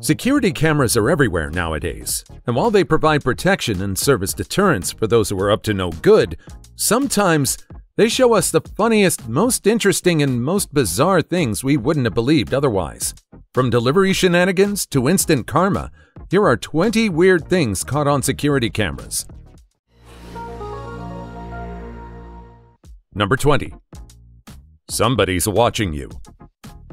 Security cameras are everywhere nowadays, and while they provide protection and serve as deterrents for those who are up to no good, sometimes they show us the funniest, most interesting, and most bizarre things we wouldn't have believed otherwise. From delivery shenanigans to instant karma, here are 20 weird things caught on security cameras. Number 20. Somebody's watching you.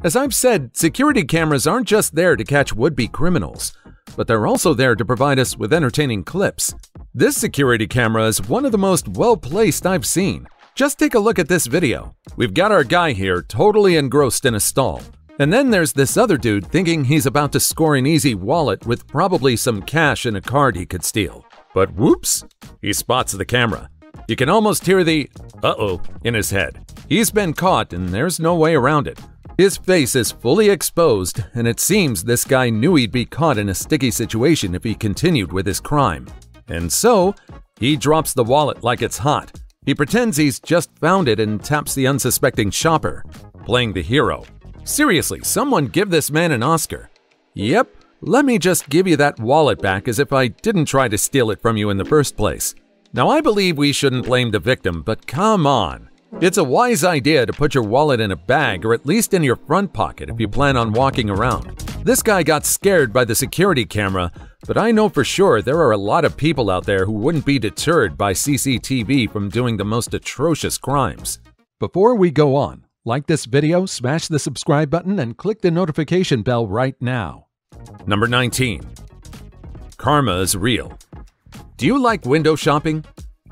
As I've said, security cameras aren't just there to catch would be criminals, but they're also there to provide us with entertaining clips. This security camera is one of the most well placed I've seen. Just take a look at this video. We've got our guy here totally engrossed in a stall. And then there's this other dude thinking he's about to score an easy wallet with probably some cash and a card he could steal. But whoops, he spots the camera. You can almost hear the uh oh in his head. He's been caught and there's no way around it. His face is fully exposed, and it seems this guy knew he'd be caught in a sticky situation if he continued with his crime. And so, he drops the wallet like it's hot. He pretends he's just found it and taps the unsuspecting shopper, playing the hero. Seriously, someone give this man an Oscar. Yep, let me just give you that wallet back as if I didn't try to steal it from you in the first place. Now, I believe we shouldn't blame the victim, but come on. It's a wise idea to put your wallet in a bag or at least in your front pocket if you plan on walking around. This guy got scared by the security camera, but I know for sure there are a lot of people out there who wouldn't be deterred by CCTV from doing the most atrocious crimes. Before we go on, like this video, smash the subscribe button, and click the notification bell right now. Number 19. Karma is real. Do you like window shopping?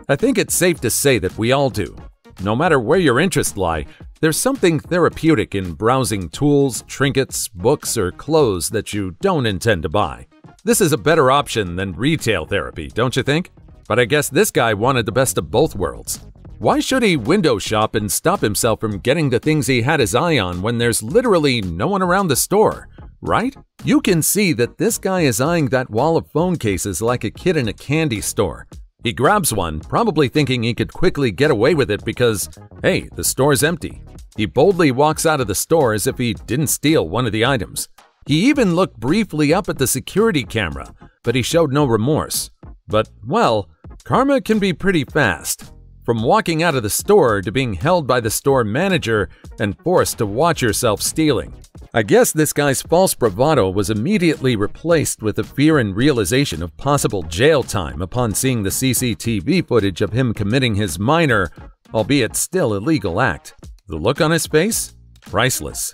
I think it's safe to say that we all do. No matter where your interests lie, there's something therapeutic in browsing tools, trinkets, books, or clothes that you don't intend to buy. This is a better option than retail therapy, don't you think? But I guess this guy wanted the best of both worlds. Why should he window shop and stop himself from getting the things he had his eye on when there's literally no one around the store? Right? You can see that this guy is eyeing that wall of phone cases like a kid in a candy store. He grabs one, probably thinking he could quickly get away with it because, hey, the store's empty. He boldly walks out of the store as if he didn't steal one of the items. He even looked briefly up at the security camera, but he showed no remorse. But, well, karma can be pretty fast. From walking out of the store to being held by the store manager and forced to watch yourself stealing. I guess this guy's false bravado was immediately replaced with the fear and realization of possible jail time upon seeing the CCTV footage of him committing his minor, albeit still illegal act. The look on his face? Priceless.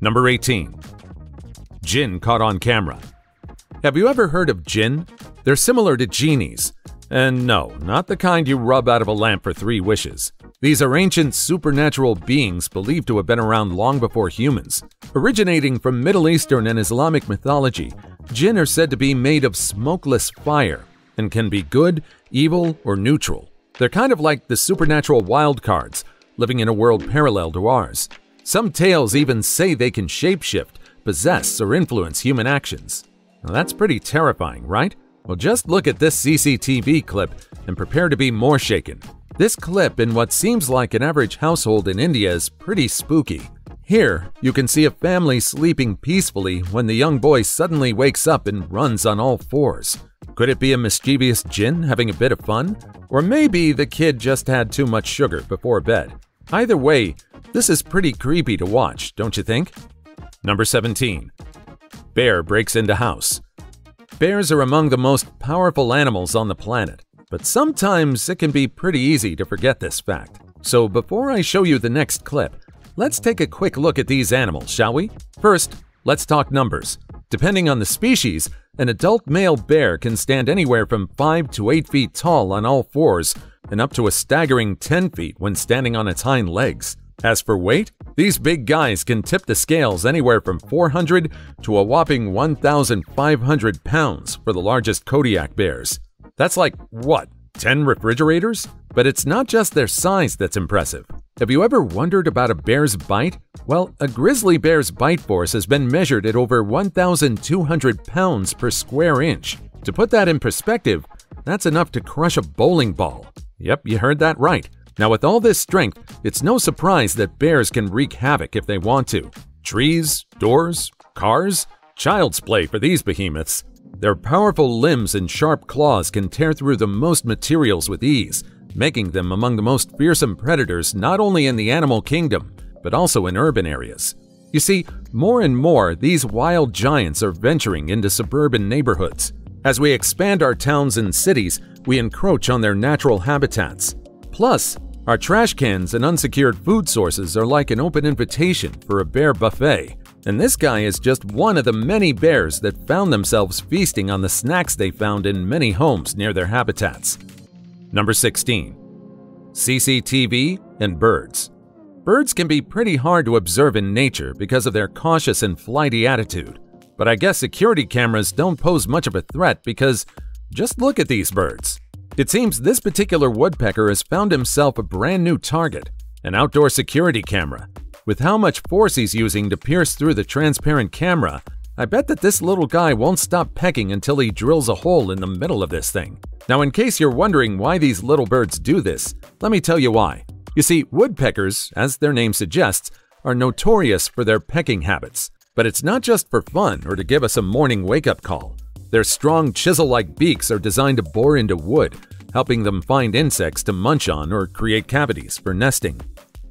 Number 18. Jinn caught on camera. Have you ever heard of jinn? They're similar to genies. And no, not the kind you rub out of a lamp for three wishes. These are ancient supernatural beings believed to have been around long before humans. Originating from Middle Eastern and Islamic mythology, jinn are said to be made of smokeless fire and can be good, evil, or neutral. They're kind of like the supernatural wild cards, living in a world parallel to ours. Some tales even say they can shapeshift, possess, or influence human actions. Now that's pretty terrifying, right? Well, just look at this CCTV clip and prepare to be more shaken. This clip in what seems like an average household in India is pretty spooky. Here, you can see a family sleeping peacefully when the young boy suddenly wakes up and runs on all fours. Could it be a mischievous jinn having a bit of fun? Or maybe the kid just had too much sugar before bed. Either way, this is pretty creepy to watch, don't you think? Number 17. Bear breaks into house. Bears are among the most powerful animals on the planet. But sometimes it can be pretty easy to forget this fact. So before I show you the next clip, let's take a quick look at these animals, shall we? First, let's talk numbers. Depending on the species, an adult male bear can stand anywhere from 5 to 8 feet tall on all fours and up to a staggering 10 feet when standing on its hind legs. As for weight, these big guys can tip the scales anywhere from 400 to a whopping 1,500 pounds for the largest Kodiak bears. That's like, what, 10 refrigerators? But it's not just their size that's impressive. Have you ever wondered about a bear's bite? Well, a grizzly bear's bite force has been measured at over 1,200 pounds per square inch. To put that in perspective, that's enough to crush a bowling ball. Yep, you heard that right. Now, with all this strength, it's no surprise that bears can wreak havoc if they want to. Trees, doors, cars, Child's play for these behemoths. Their powerful limbs and sharp claws can tear through the most materials with ease, making them among the most fearsome predators not only in the animal kingdom, but also in urban areas. You see, more and more, these wild giants are venturing into suburban neighborhoods. As we expand our towns and cities, we encroach on their natural habitats. Plus, our trash cans and unsecured food sources are like an open invitation for a bear buffet. And this guy is just one of the many bears that found themselves feasting on the snacks they found in many homes near their habitats. Number 16. CCTV and birds. Birds can be pretty hard to observe in nature because of their cautious and flighty attitude. But I guess security cameras don't pose much of a threat because just look at these birds. It seems this particular woodpecker has found himself a brand new target, an outdoor security camera. With how much force he's using to pierce through the transparent camera, I bet that this little guy won't stop pecking until he drills a hole in the middle of this thing. Now, in case you're wondering why these little birds do this, let me tell you why. You see, woodpeckers, as their name suggests, are notorious for their pecking habits. But it's not just for fun or to give us a morning wake up call. Their strong chisel like beaks are designed to bore into wood, helping them find insects to munch on or create cavities for nesting.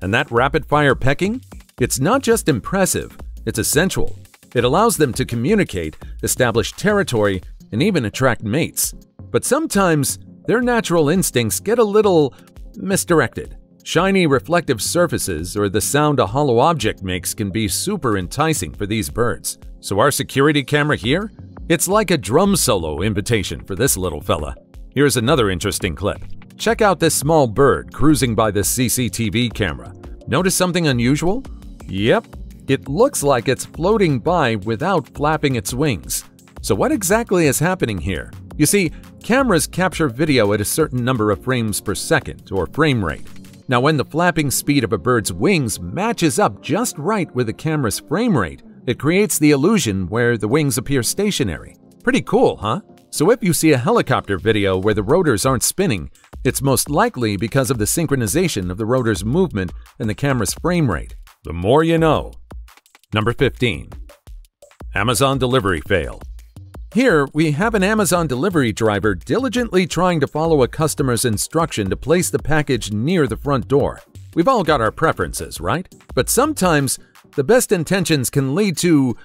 And that rapid fire pecking? It's not just impressive, it's essential. It allows them to communicate, establish territory, and even attract mates. But sometimes, their natural instincts get a little misdirected. Shiny reflective surfaces or the sound a hollow object makes can be super enticing for these birds. So our security camera here? It's like a drum solo invitation for this little fella. Here's another interesting clip. Check out this small bird cruising by this CCTV camera. Notice something unusual? Yep, it looks like it's floating by without flapping its wings. So what exactly is happening here? You see, cameras capture video at a certain number of frames per second, or frame rate. Now, when the flapping speed of a bird's wings matches up just right with the camera's frame rate, it creates the illusion where the wings appear stationary. Pretty cool, huh? So if you see a helicopter video where the rotors aren't spinning, it's most likely because of the synchronization of the rotor's movement and the camera's frame rate. The more you know. Number 15. Amazon Delivery Fail here, we have an Amazon delivery driver diligently trying to follow a customer's instruction to place the package near the front door. We've all got our preferences, right? But sometimes, the best intentions can lead to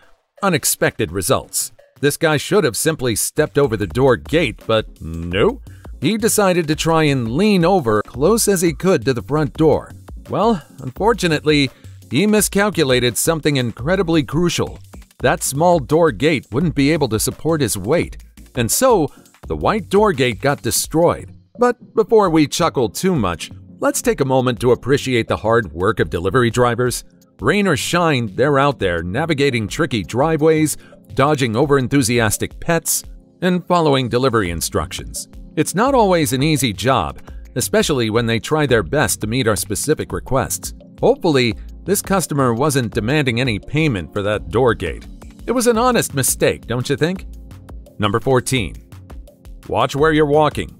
unexpected results. This guy should have simply stepped over the door gate, but no. He decided to try and lean over close as he could to the front door. Well, unfortunately, he miscalculated something incredibly crucial that small door gate wouldn't be able to support his weight, and so the white door gate got destroyed. But before we chuckle too much, let's take a moment to appreciate the hard work of delivery drivers. Rain or shine, they're out there navigating tricky driveways, dodging overenthusiastic pets, and following delivery instructions. It's not always an easy job, especially when they try their best to meet our specific requests. Hopefully, this customer wasn't demanding any payment for that door gate. It was an honest mistake, don't you think? Number 14. Watch where you're walking.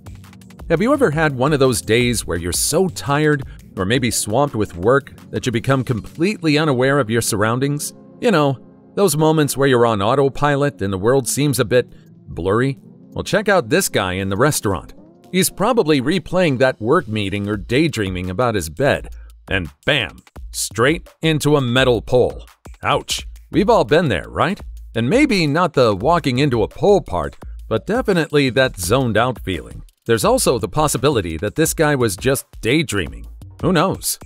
Have you ever had one of those days where you're so tired or maybe swamped with work that you become completely unaware of your surroundings? You know, those moments where you're on autopilot and the world seems a bit blurry? Well, check out this guy in the restaurant. He's probably replaying that work meeting or daydreaming about his bed, and bam, straight into a metal pole. Ouch. We've all been there, right? And maybe not the walking into a pole part, but definitely that zoned out feeling. There's also the possibility that this guy was just daydreaming. Who knows?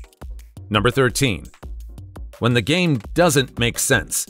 Number 13. When the game doesn't make sense.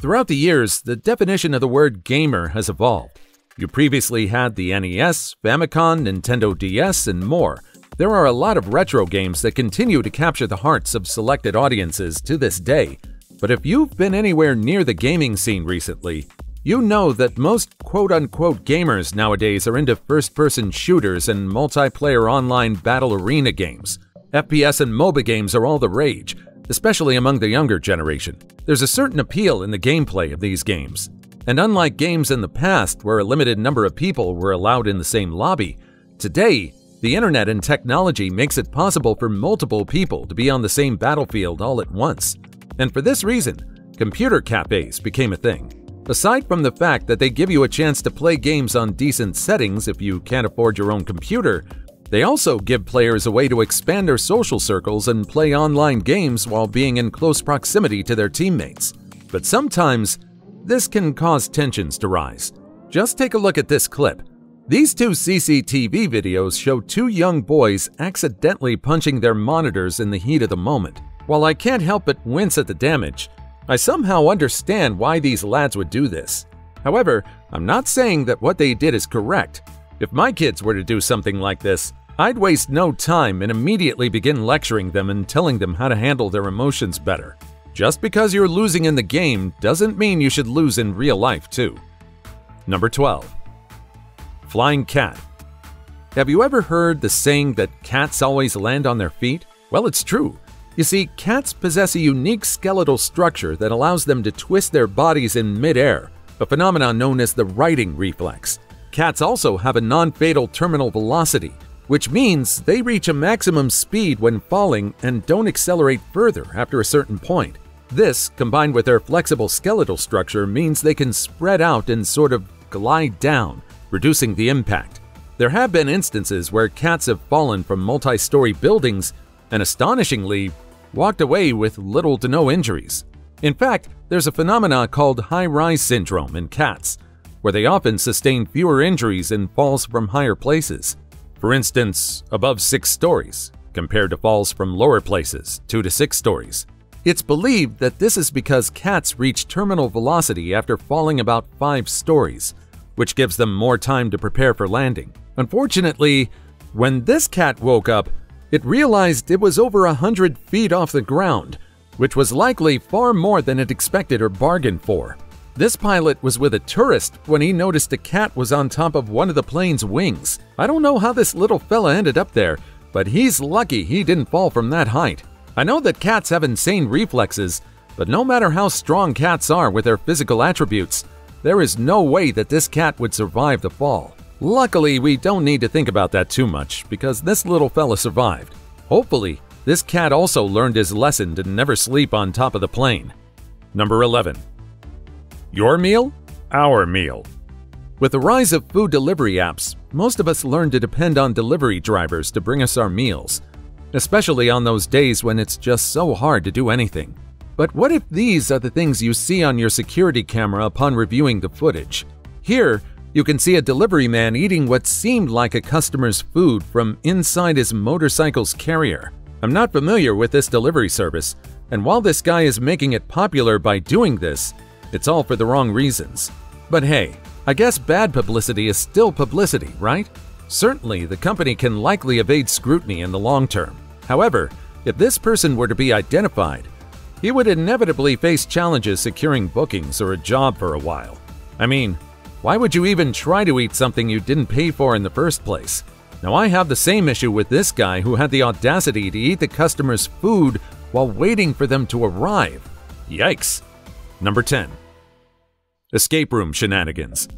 Throughout the years, the definition of the word gamer has evolved. You previously had the NES, Famicom, Nintendo DS, and more, there are a lot of retro games that continue to capture the hearts of selected audiences to this day, but if you've been anywhere near the gaming scene recently, you know that most quote unquote gamers nowadays are into first person shooters and multiplayer online battle arena games. FPS and MOBA games are all the rage, especially among the younger generation. There's a certain appeal in the gameplay of these games. And unlike games in the past where a limited number of people were allowed in the same lobby, today the internet and technology makes it possible for multiple people to be on the same battlefield all at once. And for this reason, computer cafes became a thing. Aside from the fact that they give you a chance to play games on decent settings if you can't afford your own computer, they also give players a way to expand their social circles and play online games while being in close proximity to their teammates. But sometimes, this can cause tensions to rise. Just take a look at this clip. These two CCTV videos show two young boys accidentally punching their monitors in the heat of the moment. While I can't help but wince at the damage, I somehow understand why these lads would do this. However, I'm not saying that what they did is correct. If my kids were to do something like this, I'd waste no time and immediately begin lecturing them and telling them how to handle their emotions better. Just because you're losing in the game doesn't mean you should lose in real life, too. Number 12. Flying Cat. Have you ever heard the saying that cats always land on their feet? Well, it's true. You see, cats possess a unique skeletal structure that allows them to twist their bodies in midair, a phenomenon known as the righting reflex. Cats also have a non-fatal terminal velocity, which means they reach a maximum speed when falling and don't accelerate further after a certain point. This, combined with their flexible skeletal structure, means they can spread out and sort of glide down, reducing the impact. There have been instances where cats have fallen from multi-story buildings and astonishingly walked away with little to no injuries. In fact, there's a phenomena called high-rise syndrome in cats, where they often sustain fewer injuries in falls from higher places. For instance, above six stories, compared to falls from lower places, two to six stories. It's believed that this is because cats reach terminal velocity after falling about five stories, which gives them more time to prepare for landing. Unfortunately, when this cat woke up, it realized it was over a hundred feet off the ground, which was likely far more than it expected or bargained for. This pilot was with a tourist when he noticed a cat was on top of one of the plane's wings. I don't know how this little fella ended up there, but he's lucky he didn't fall from that height. I know that cats have insane reflexes, but no matter how strong cats are with their physical attributes, there is no way that this cat would survive the fall. Luckily, we don't need to think about that too much because this little fella survived. Hopefully, this cat also learned his lesson to never sleep on top of the plane. Number 11. Your meal? Our meal. With the rise of food delivery apps, most of us learn to depend on delivery drivers to bring us our meals, especially on those days when it's just so hard to do anything. But what if these are the things you see on your security camera upon reviewing the footage? Here, you can see a delivery man eating what seemed like a customer's food from inside his motorcycle's carrier. I'm not familiar with this delivery service, and while this guy is making it popular by doing this, it's all for the wrong reasons. But hey, I guess bad publicity is still publicity, right? Certainly, the company can likely evade scrutiny in the long term. However, if this person were to be identified, he would inevitably face challenges securing bookings or a job for a while. I mean, why would you even try to eat something you didn't pay for in the first place? Now, I have the same issue with this guy who had the audacity to eat the customer's food while waiting for them to arrive. Yikes. Number 10. Escape Room Shenanigans.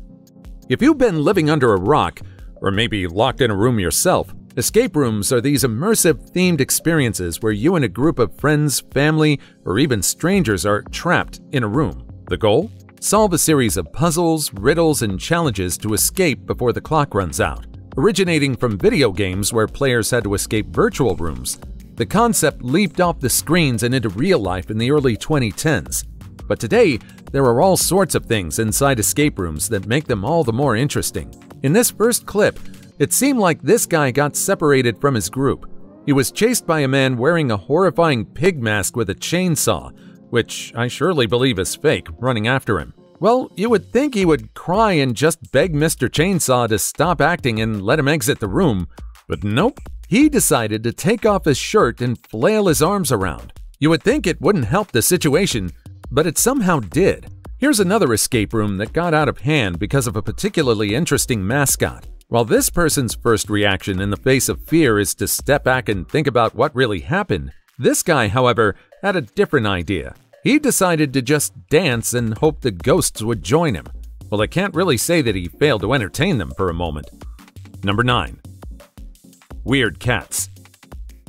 If you've been living under a rock, or maybe locked in a room yourself, escape rooms are these immersive themed experiences where you and a group of friends, family, or even strangers are trapped in a room. The goal? Solve a series of puzzles, riddles, and challenges to escape before the clock runs out. Originating from video games where players had to escape virtual rooms, the concept leaped off the screens and into real life in the early 2010s. But today, there are all sorts of things inside escape rooms that make them all the more interesting. In this first clip, it seemed like this guy got separated from his group. He was chased by a man wearing a horrifying pig mask with a chainsaw which I surely believe is fake, running after him. Well, you would think he would cry and just beg Mr. Chainsaw to stop acting and let him exit the room, but nope. He decided to take off his shirt and flail his arms around. You would think it wouldn't help the situation, but it somehow did. Here's another escape room that got out of hand because of a particularly interesting mascot. While this person's first reaction in the face of fear is to step back and think about what really happened, this guy, however, had a different idea. He decided to just dance and hope the ghosts would join him. Well, I can't really say that he failed to entertain them for a moment. Number 9. Weird Cats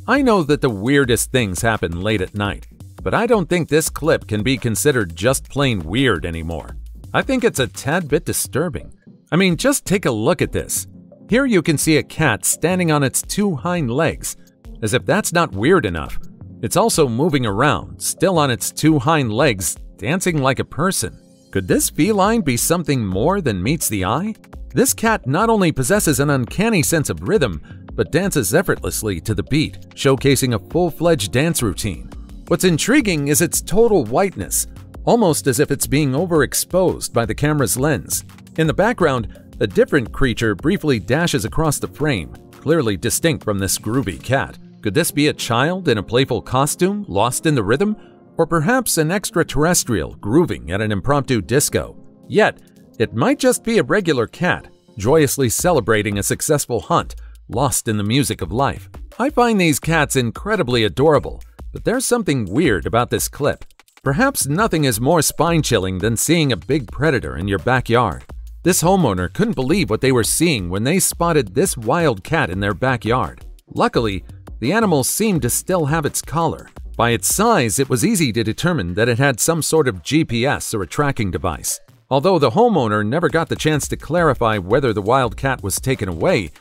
I know that the weirdest things happen late at night, but I don't think this clip can be considered just plain weird anymore. I think it's a tad bit disturbing. I mean, just take a look at this. Here you can see a cat standing on its two hind legs. As if that's not weird enough, it's also moving around, still on its two hind legs, dancing like a person. Could this feline be something more than meets the eye? This cat not only possesses an uncanny sense of rhythm, but dances effortlessly to the beat, showcasing a full-fledged dance routine. What's intriguing is its total whiteness, almost as if it's being overexposed by the camera's lens. In the background, a different creature briefly dashes across the frame, clearly distinct from this groovy cat. Could this be a child in a playful costume, lost in the rhythm? Or perhaps an extraterrestrial grooving at an impromptu disco? Yet, it might just be a regular cat, joyously celebrating a successful hunt, lost in the music of life. I find these cats incredibly adorable, but there's something weird about this clip. Perhaps nothing is more spine-chilling than seeing a big predator in your backyard. This homeowner couldn't believe what they were seeing when they spotted this wild cat in their backyard. Luckily, the animal seemed to still have its collar. By its size, it was easy to determine that it had some sort of GPS or a tracking device. Although the homeowner never got the chance to clarify whether the wild cat was taken away,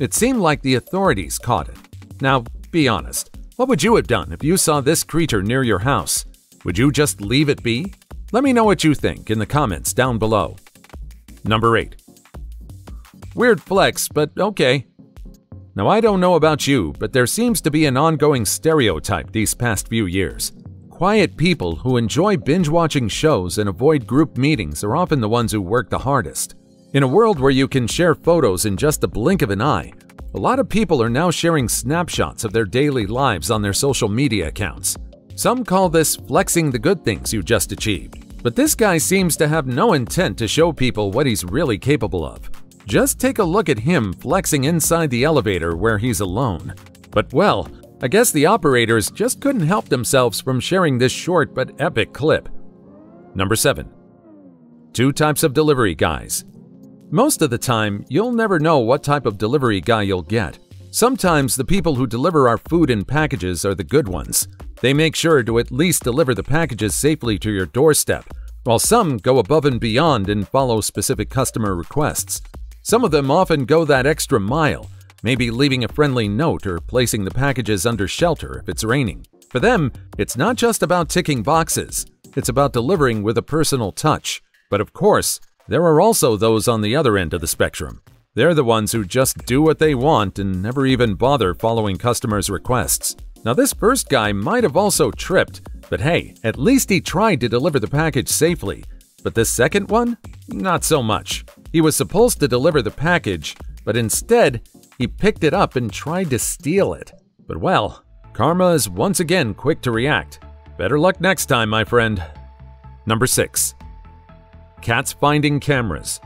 it seemed like the authorities caught it. Now, be honest. What would you have done if you saw this creature near your house? Would you just leave it be? Let me know what you think in the comments down below. Number 8. Weird flex, but okay. Now, I don't know about you, but there seems to be an ongoing stereotype these past few years. Quiet people who enjoy binge watching shows and avoid group meetings are often the ones who work the hardest. In a world where you can share photos in just the blink of an eye, a lot of people are now sharing snapshots of their daily lives on their social media accounts. Some call this flexing the good things you just achieved, but this guy seems to have no intent to show people what he's really capable of. Just take a look at him flexing inside the elevator where he's alone. But well, I guess the operators just couldn't help themselves from sharing this short but epic clip. Number 7. Two types of delivery guys. Most of the time, you'll never know what type of delivery guy you'll get. Sometimes the people who deliver our food in packages are the good ones. They make sure to at least deliver the packages safely to your doorstep, while some go above and beyond and follow specific customer requests. Some of them often go that extra mile, maybe leaving a friendly note or placing the packages under shelter if it's raining. For them, it's not just about ticking boxes, it's about delivering with a personal touch. But of course, there are also those on the other end of the spectrum. They're the ones who just do what they want and never even bother following customers' requests. Now, this first guy might have also tripped, but hey, at least he tried to deliver the package safely. But this second one? Not so much. He was supposed to deliver the package, but instead, he picked it up and tried to steal it. But well, karma is once again quick to react. Better luck next time, my friend. Number 6. Cats finding cameras.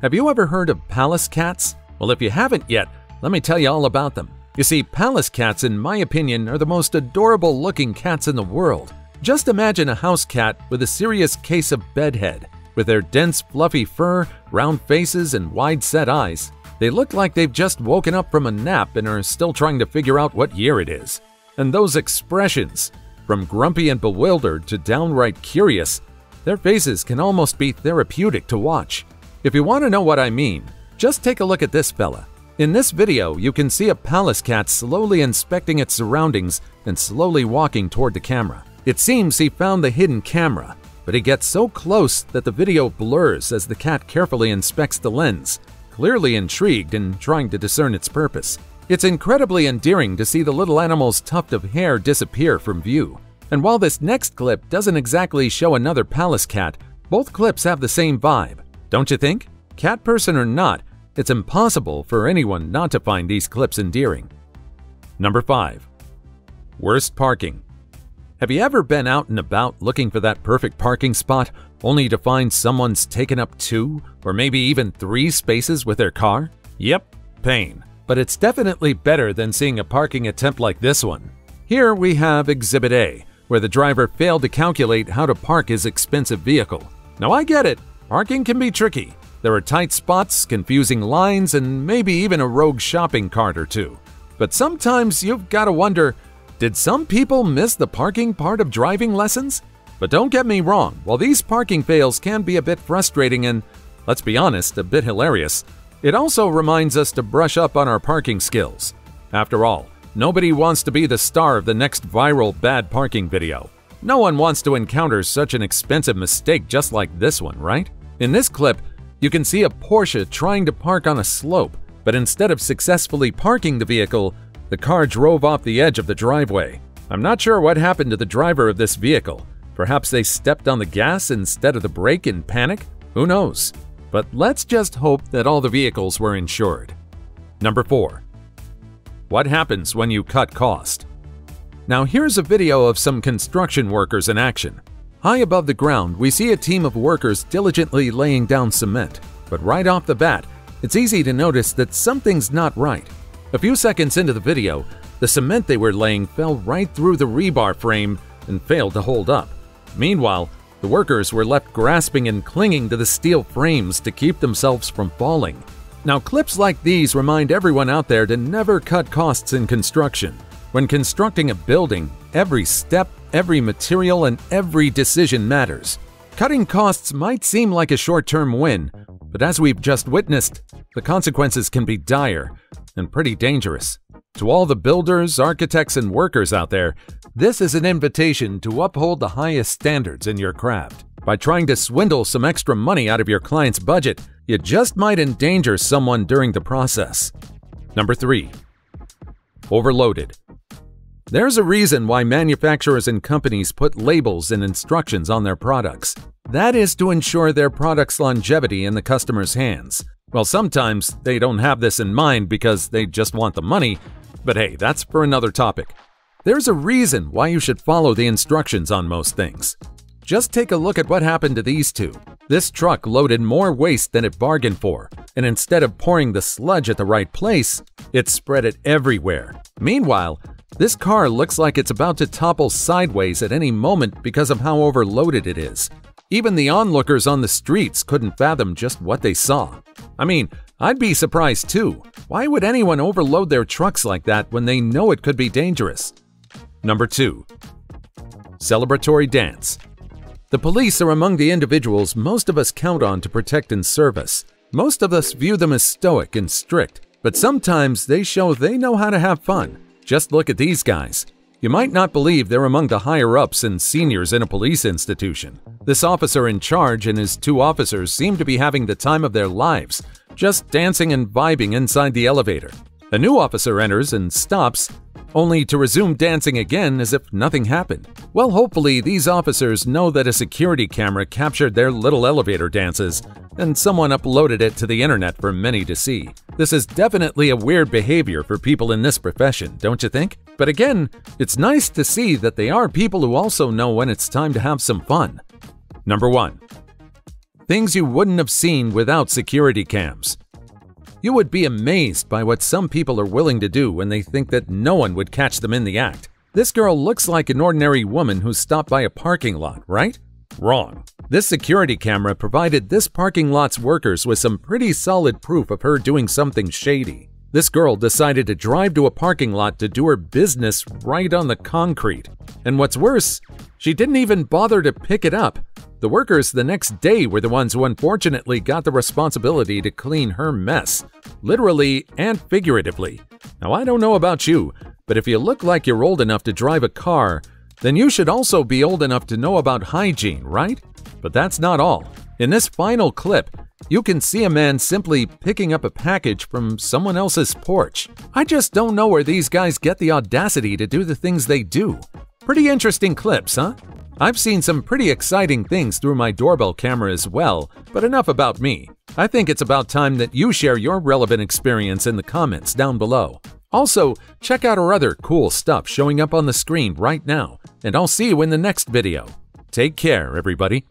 Have you ever heard of Pallas cats? Well, if you haven't yet, let me tell you all about them. You see, Pallas cats, in my opinion, are the most adorable looking cats in the world. Just imagine a house cat with a serious case of bedhead. With their dense, fluffy fur, round faces, and wide-set eyes, they look like they've just woken up from a nap and are still trying to figure out what year it is. And those expressions, from grumpy and bewildered to downright curious, their faces can almost be therapeutic to watch. If you want to know what I mean, just take a look at this fella. In this video, you can see a Pallas cat slowly inspecting its surroundings and slowly walking toward the camera. It seems he found the hidden camera, but he gets so close that the video blurs as the cat carefully inspects the lens, clearly intrigued and trying to discern its purpose. It's incredibly endearing to see the little animal's tuft of hair disappear from view. And while this next clip doesn't exactly show another Pallas cat, both clips have the same vibe, don't you think? Cat person or not, it's impossible for anyone not to find these clips endearing. Number 5. Worst Parking have you ever been out and about looking for that perfect parking spot only to find someone's taken up two or maybe even three spaces with their car? Yep, pain. But it's definitely better than seeing a parking attempt like this one. Here we have Exhibit A, where the driver failed to calculate how to park his expensive vehicle. Now I get it, parking can be tricky. There are tight spots, confusing lines, and maybe even a rogue shopping cart or two. But sometimes you've got to wonder did some people miss the parking part of driving lessons? But don't get me wrong, while these parking fails can be a bit frustrating and, let's be honest, a bit hilarious, it also reminds us to brush up on our parking skills. After all, nobody wants to be the star of the next viral bad parking video. No one wants to encounter such an expensive mistake just like this one, right? In this clip, you can see a Porsche trying to park on a slope, but instead of successfully parking the vehicle, the car drove off the edge of the driveway. I'm not sure what happened to the driver of this vehicle. Perhaps they stepped on the gas instead of the brake in panic? Who knows? But let's just hope that all the vehicles were insured. Number 4. What happens when you cut cost? Now here's a video of some construction workers in action. High above the ground, we see a team of workers diligently laying down cement. But right off the bat, it's easy to notice that something's not right. A few seconds into the video, the cement they were laying fell right through the rebar frame and failed to hold up. Meanwhile, the workers were left grasping and clinging to the steel frames to keep themselves from falling. Now, clips like these remind everyone out there to never cut costs in construction. When constructing a building, every step, every material, and every decision matters. Cutting costs might seem like a short term win, but as we've just witnessed, the consequences can be dire and pretty dangerous. To all the builders, architects, and workers out there, this is an invitation to uphold the highest standards in your craft. By trying to swindle some extra money out of your client's budget, you just might endanger someone during the process. Number 3. Overloaded. There's a reason why manufacturers and companies put labels and instructions on their products. That is to ensure their product's longevity in the customer's hands. Well, sometimes they don't have this in mind because they just want the money, but hey, that's for another topic. There's a reason why you should follow the instructions on most things. Just take a look at what happened to these two. This truck loaded more waste than it bargained for, and instead of pouring the sludge at the right place, it spread it everywhere. Meanwhile, this car looks like it's about to topple sideways at any moment because of how overloaded it is. Even the onlookers on the streets couldn't fathom just what they saw. I mean, I'd be surprised too. Why would anyone overload their trucks like that when they know it could be dangerous? Number 2. Celebratory Dance The police are among the individuals most of us count on to protect and serve us. Most of us view them as stoic and strict, but sometimes they show they know how to have fun. Just look at these guys. You might not believe they're among the higher ups and seniors in a police institution. This officer in charge and his two officers seem to be having the time of their lives, just dancing and vibing inside the elevator. A new officer enters and stops, only to resume dancing again as if nothing happened. Well, hopefully, these officers know that a security camera captured their little elevator dances, and someone uploaded it to the internet for many to see. This is definitely a weird behavior for people in this profession, don't you think? But again, it's nice to see that they are people who also know when it's time to have some fun. Number 1. Things you wouldn't have seen without security cams. You would be amazed by what some people are willing to do when they think that no one would catch them in the act. This girl looks like an ordinary woman who stopped by a parking lot, right? Wrong. This security camera provided this parking lot's workers with some pretty solid proof of her doing something shady. This girl decided to drive to a parking lot to do her business right on the concrete. And what's worse, she didn't even bother to pick it up. The workers the next day were the ones who unfortunately got the responsibility to clean her mess, literally and figuratively. Now, I don't know about you, but if you look like you're old enough to drive a car, then you should also be old enough to know about hygiene, right? But that's not all. In this final clip, you can see a man simply picking up a package from someone else's porch. I just don't know where these guys get the audacity to do the things they do. Pretty interesting clips, huh? I've seen some pretty exciting things through my doorbell camera as well, but enough about me. I think it's about time that you share your relevant experience in the comments down below. Also, check out our other cool stuff showing up on the screen right now, and I'll see you in the next video. Take care, everybody.